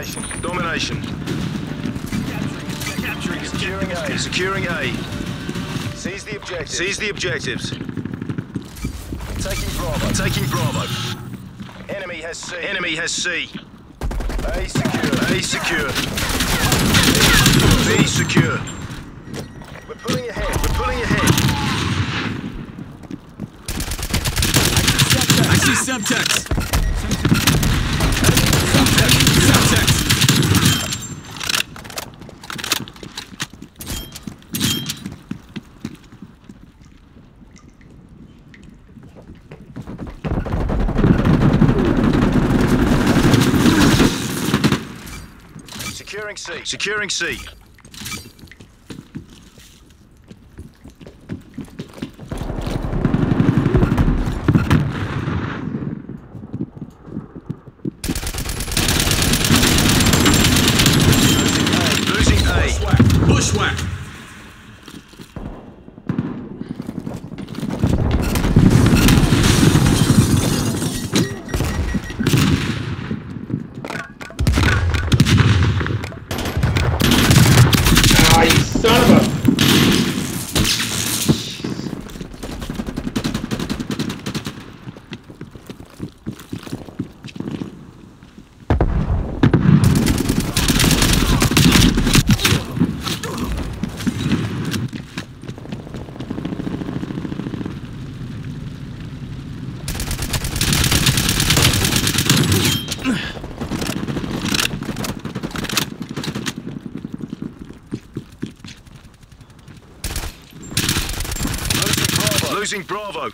Domination. Domination. Capturing Securing A. Securing A. Seize the objective. Seize the objectives. Taking Bravo. Taking Bravo. Enemy has C. Enemy has C. A secure. A secure. B secure. We're pulling ahead. We're pulling ahead. I see Semtex. Securing C. Securing C. Losing A. Bushwhack. Ah, you son of a... Losing Bravo.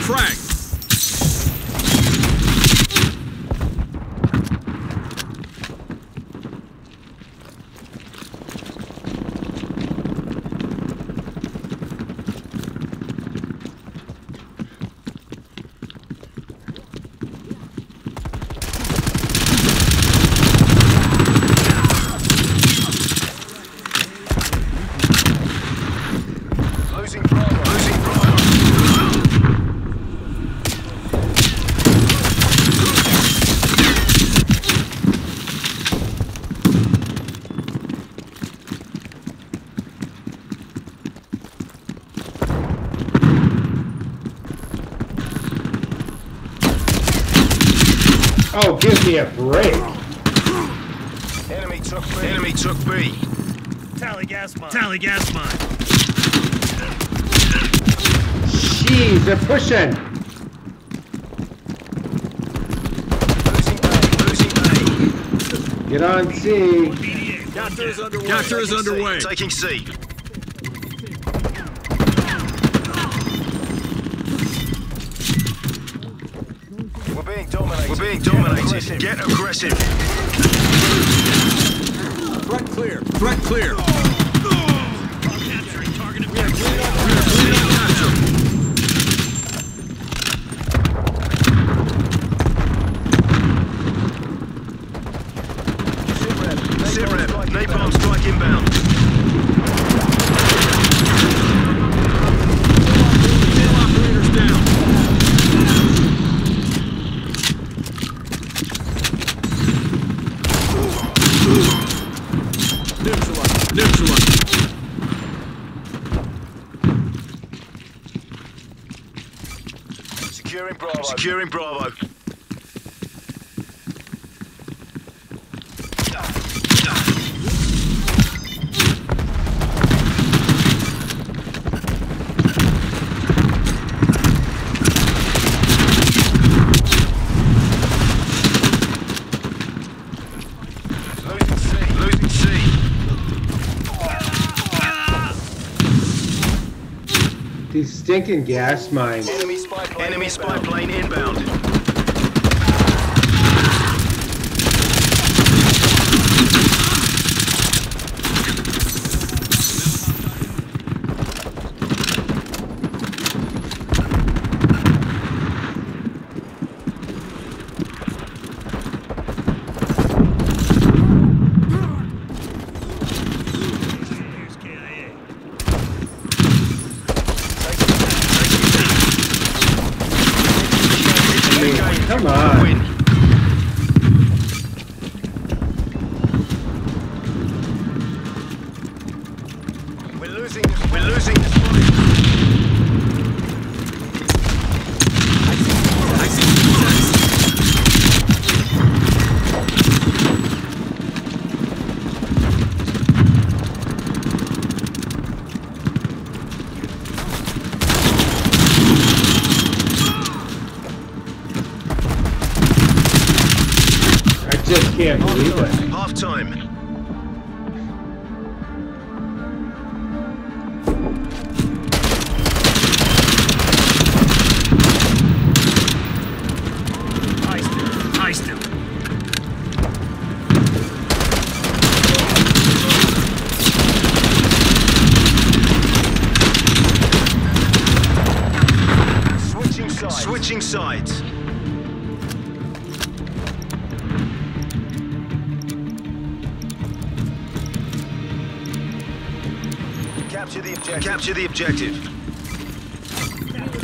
Frag. Losing Bravo. Losing Bravo. Oh, give me a break. Enemy took B. Enemy took B. Tally gas mine. Tally gas mine. Jeez, they're pushing. Losing A. Losing A. Get on C. Capture is underway. Capture is underway. Taking C. We're being dominated. We're being dominated. Get aggressive. Threat clear. Threat clear. Securing Bravo. Securing Bravo. Losing C. Losing C. These stinking gas mine. Enemy spy plane. Enemy spy plane inbound. Here's KIA. Come on. Win. We're losing. We're losing this fight. I just can't believe it. Half time. Objective. Capture the objective.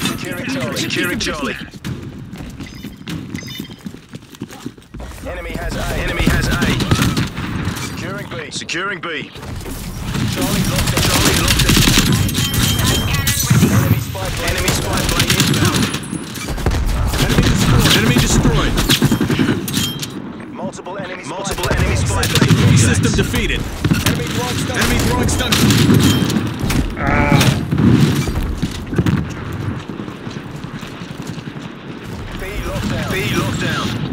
Securing Charlie. Securing Charlie. Enemy has A. Enemy has A. Securing B. Securing B. Charlie locked in. Charlie locked in. Enemy spy plane. Enemy spy plane inbound. Enemy destroyed. Multiple enemy spy Multiple planes. enemy spy plane system defeated. Enemy throwing stun. Enemy throwing stun. Ah, B locked down. B locked down.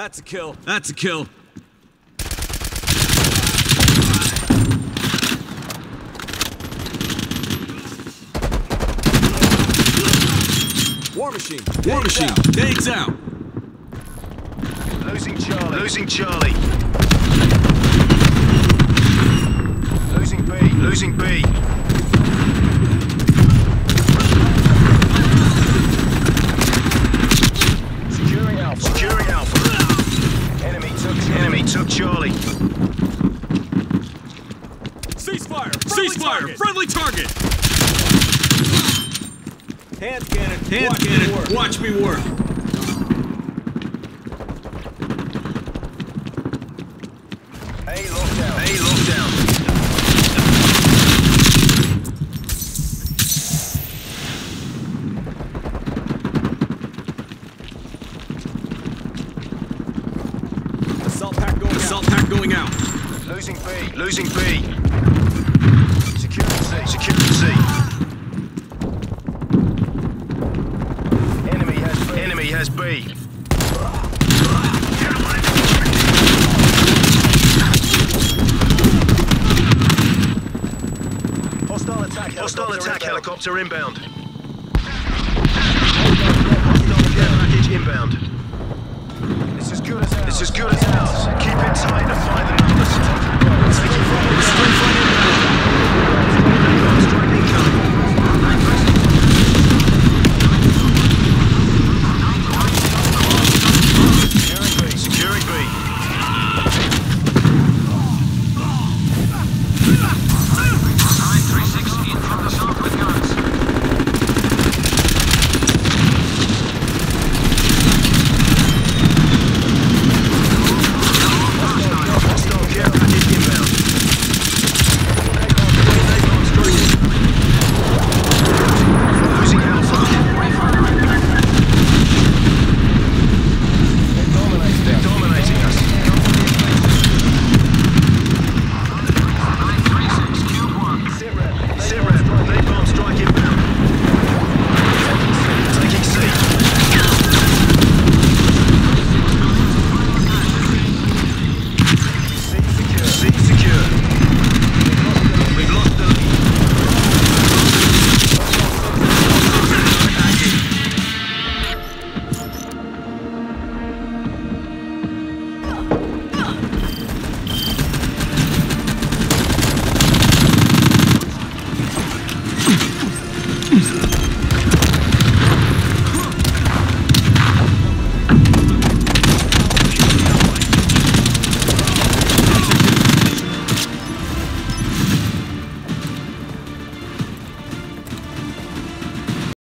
That's a kill. That's a kill. War machine. War machine. Tanks out. Losing Charlie. Losing Charlie. Losing B. Losing B. Securing Alpha. Securing Alpha. Enemy took Charlie. Enemy took Charlie. Ceasefire. Ceasefire! Friendly target! Hand cannon. Hand Watch me cannon, work. watch me work. A lockdown. A lockdown. Assault pack going Assault pack going out. Losing B. Losing B. C. Enemy has B. Enemy has B. Hostile attack Hostile attack helicopter inbound. inbound. Hostile care package inbound. This is good as ours. This is good as ours. Keep and find the